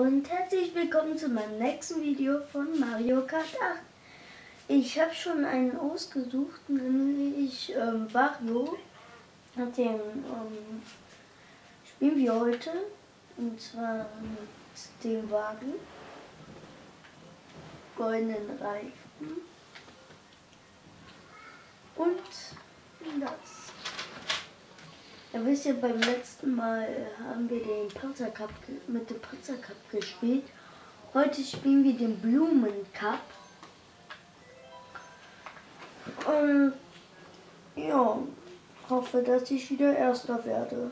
und herzlich willkommen zu meinem nächsten Video von Mario Kart 8. Ich habe schon einen ausgesucht, nämlich ähm, Wario. Mit dem ähm, spielen wir heute. Und zwar mit dem Wagen. Goldenen Reifen. Und das. Ja, wisst ihr, beim letzten Mal haben wir den Panzer Cup mit dem Panzer Cup gespielt. Heute spielen wir den Blumen Cup. Und ja, hoffe, dass ich wieder Erster werde.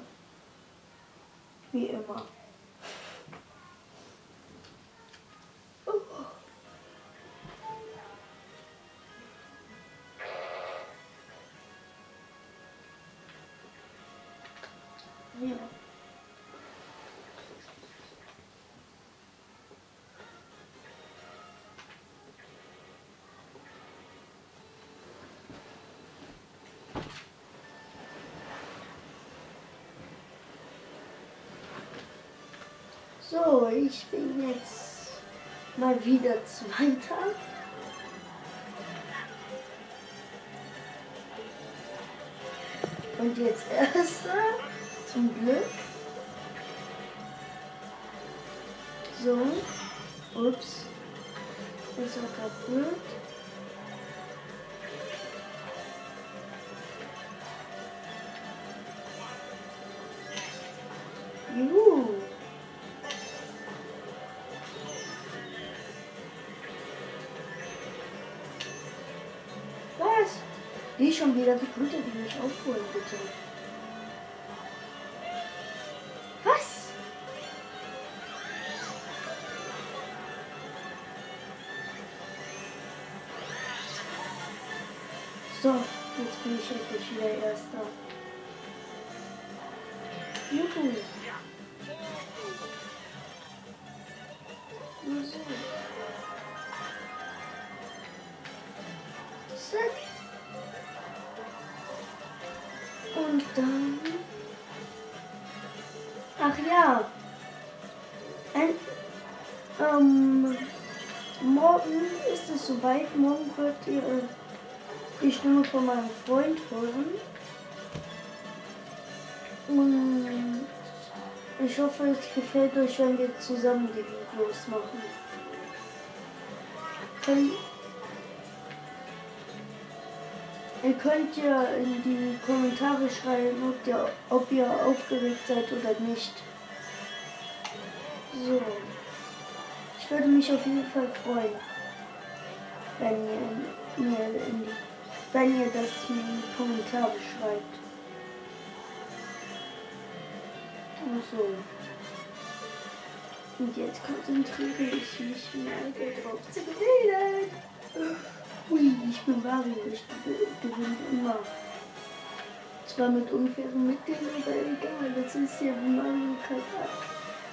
Wie immer. So, ich bin jetzt mal wieder Zweiter. Und jetzt Erster. Zum Glück. So. Ups. Das war kaputt. Juhu. Was? Die schon wieder, wie konnte die mich aufholen, bitte? So, jetzt bin ich endlich wieder Erster. Juhu. So. Zack. Und dann... Ach ja. Ein, ähm, morgen ist es soweit. Morgen wird ihr die Stimme von meinem Freund hören. Und ich hoffe, es gefällt euch, wenn wir zusammen die Videos machen. Könnt, ihr könnt ja in die Kommentare schreiben, ob ihr, ob ihr aufgeregt seid oder nicht. So. Ich würde mich auf jeden Fall freuen, wenn ihr mir in die wenn ihr das in die Kommentare schreibt. So. Und jetzt konzentriere ich mich mal darauf zu gewinnen. Ui, ich bin Mario, ich gewinne immer. Zwar mit unfairen Mitteln, aber egal, das ist ja Mario Kart.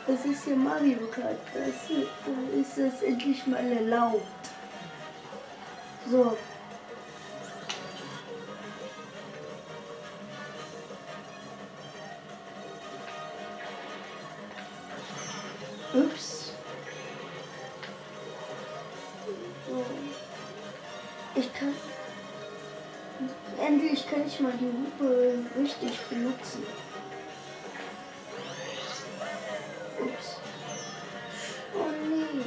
Das ist ja Mario Kart. Das, da ist das endlich mal erlaubt. So, Ups. Ich kann. Endlich kann ich mal die Hupe richtig benutzen. Ups. Oh nee.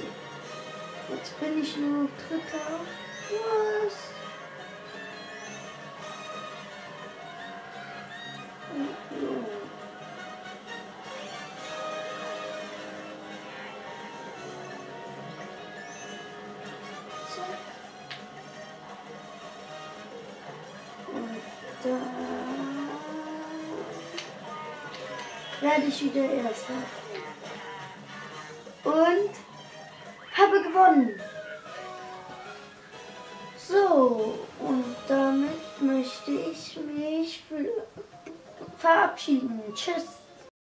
Jetzt bin ich nur Dritter. Was? Werde ich wieder Erster. Und habe gewonnen. So, und damit möchte ich mich verabschieden. Tschüss.